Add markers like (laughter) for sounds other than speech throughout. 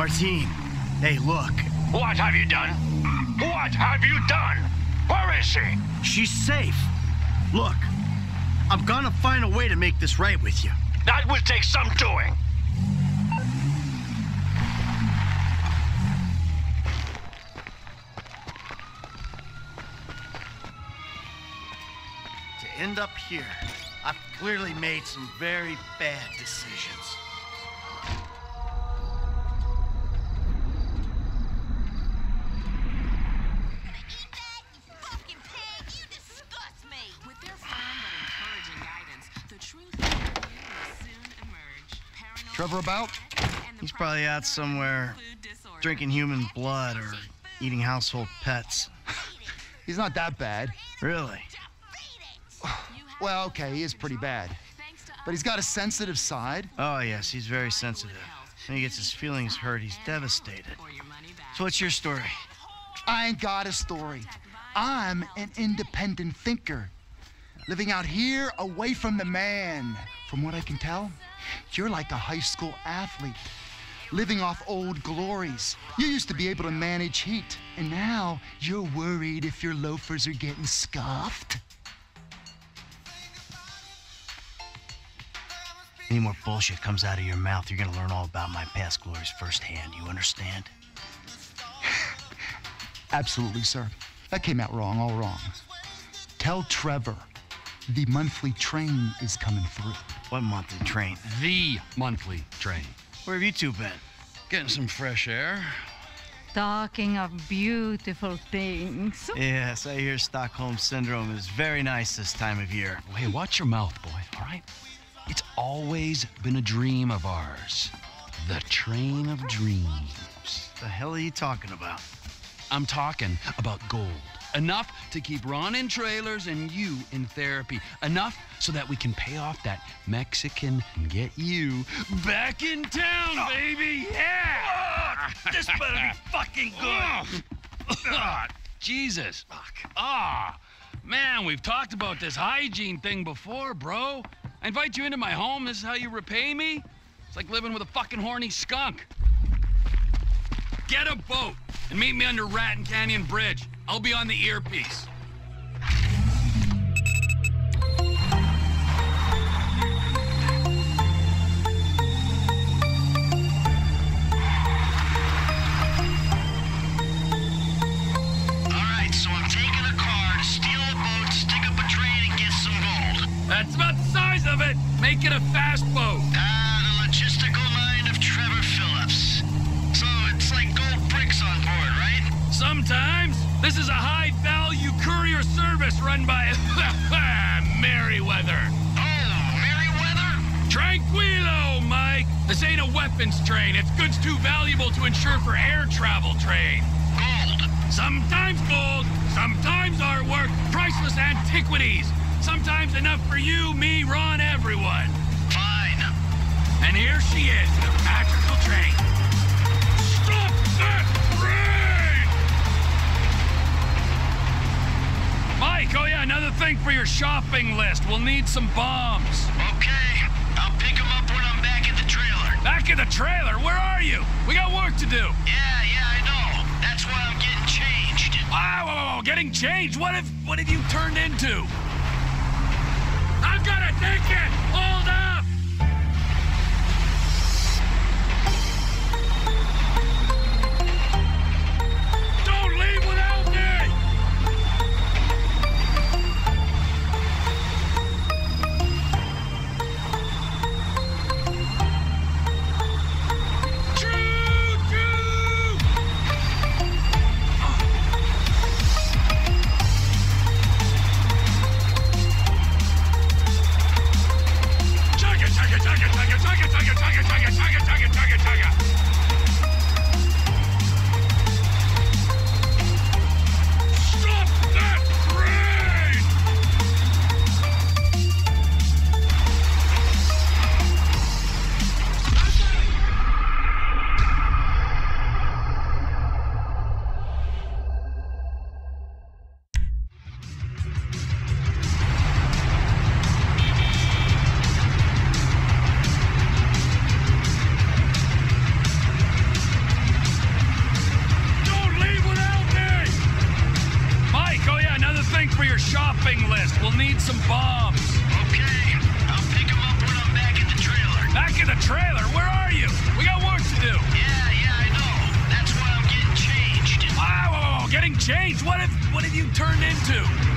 Martine, hey, look. What have you done? What have you done? Where is she? She's safe. Look, I'm gonna find a way to make this right with you. That will take some doing. To end up here, I've clearly made some very bad decisions. Trevor about? He's probably out somewhere drinking human blood or eating household pets. (laughs) He's not that bad. Really? (sighs) Well, okay, he is pretty bad. But he's got a sensitive side. Oh, yes, he's very sensitive. When he gets his feelings hurt, he's devastated. or your money back. So, what's your story? I ain't got a story. I'm an independent thinker. Living out here away from the man. From what I can tell, you're like a high school athlete. Living off old glories. You used to be able to manage heat, and now you're worried if your loafers are getting scuffed. Any more bullshit comes out of your mouth, you're gonna learn all about my past glories firsthand. You understand? (laughs) Absolutely, sir. That came out wrong, all wrong. Tell Trevor the monthly train is coming through. What monthly train? The monthly train. Where have you two been? Getting some fresh air. Talking of beautiful things. Yes, I hear Stockholm Syndrome is very nice this time of year. Hey, watch your mouth, boy, all right? It's always been a dream of ours. The train of dreams. The hell are you talking about? I'm talking about gold. Enough to keep Ron in trailers and you in therapy. Enough so that we can pay off that Mexican and get you back in town, baby. Yeah! This better be fucking good. Ah, Jesus. Fuck. Ah, man, we've talked about this hygiene thing before, bro. I invite you into my home. This is how you repay me? It's like living with a fucking horny skunk. Get a boat and meet me under Raton Canyon Bridge. I'll be on the earpiece. All right, so I'm taking a car steal a boat, stick up a train, and get some gold. That's about the size of it. Make it a fast boat. Is a high value courier service run by (laughs) Merryweather. Oh, Merryweather? Tranquilo, Mike. This ain't a weapons train. It's goods too valuable to insure for air travel train. Gold. Sometimes gold, sometimes artwork, priceless antiquities. Sometimes enough for you, me, Ron, everyone. Fine. And here she is, the magical train. Stop that oh yeah, another thing for your shopping list. We'll need some bombs. Okay. I'll pick them up when I'm back at the trailer. Back in the trailer, where are you? We got work to do. Yeah, yeah, I know. That's why I'm getting changed. Wow, whoa, whoa, whoa, getting changed. What have what have you turned into? I've got a ticket. Hold shopping list. We'll need some bombs. Okay, I'll pick them up when I'm back at the trailer. Back in the trailer. Where are you? We got work to do. Yeah, yeah, I know. That's why I'm getting changed. Wow, getting changed. What have what have you turned into?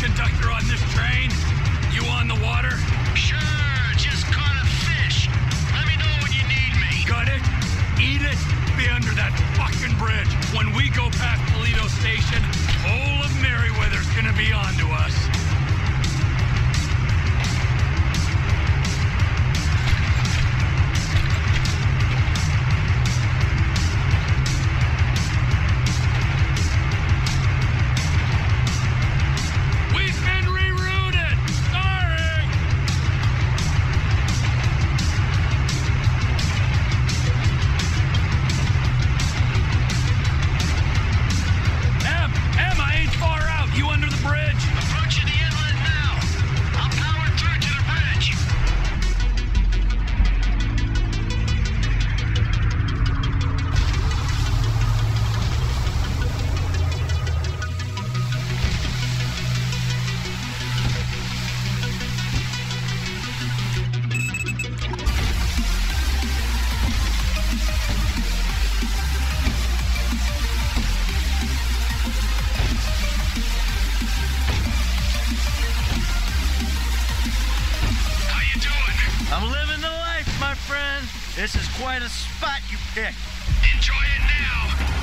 Conductor on this train. You on the water? Sure, just caught a fish. Let me know when you need me. Got it? Eat it? Be under that fucking bridge. When we go past Toledo Station, all of Merryweather's gonna be on to us. This is quite a spot you picked. Enjoy it now,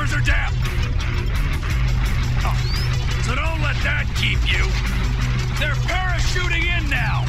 Snipers are down! Oh, so don't let that keep you. They're parachuting in now.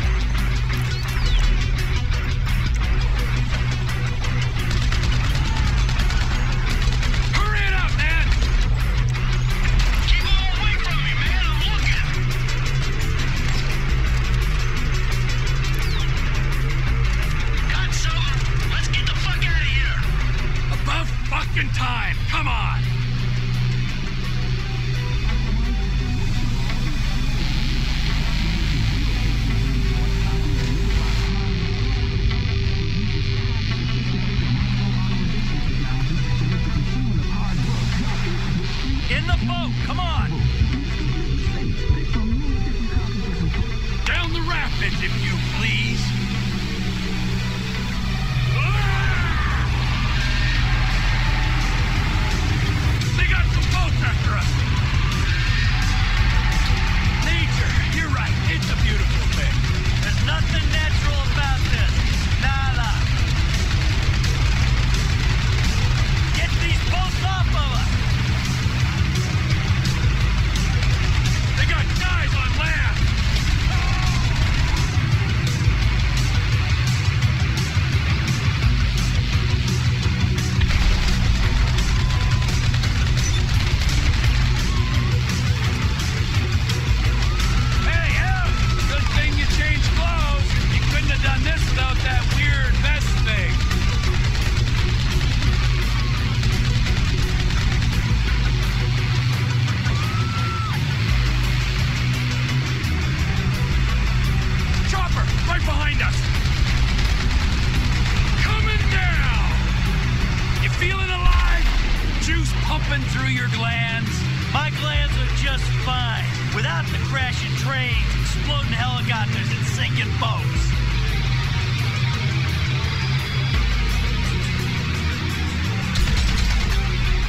Pumping through your glands? My glands are just fine. Without the crashing trains, exploding helicopters, and sinking boats.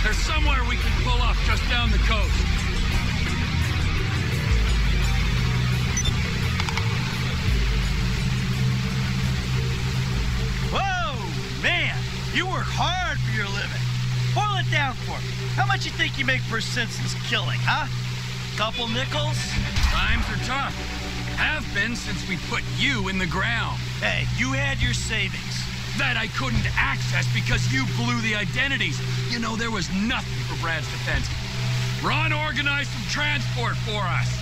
There's somewhere we can pull up just down the coast. Whoa, man, you work hard for your living. Boil it down for me. How much you think you make for a senseless killing, huh? Couple nickels? Times are tough. Have been since we put you in the ground. Hey, you had your savings. that I couldn't access because you blew the identities. You know, there was nothing for Brad's defense. Ron organized some transport for us.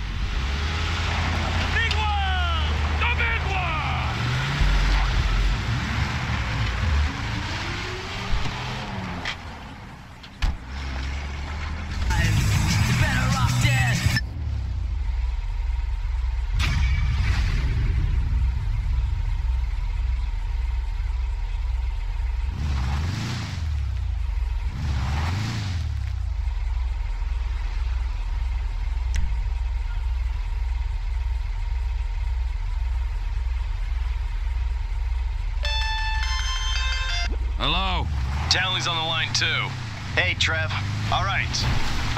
Townley's on the line too. Hey, Trev. All right.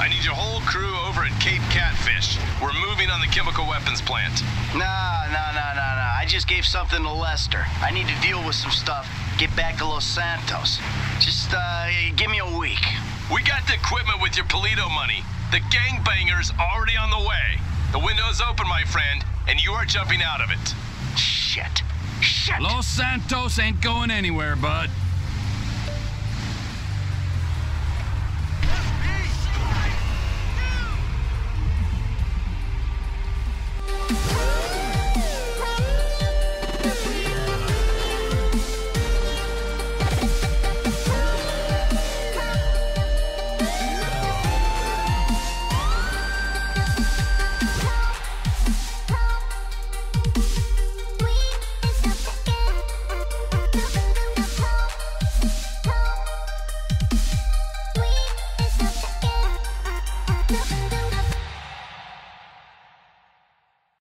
I need your whole crew over at Cape Catfish. We're moving on the chemical weapons plant. Nah, nah, nah, nah, nah. I just gave something to Lester. I need to deal with some stuff. Get back to Los Santos. Just, uh, give me a week. We got the equipment with your Polito money. The gangbanger's already on the way. The window's open, my friend, and you are jumping out of it. Shit. Shit. Los Santos ain't going anywhere, bud.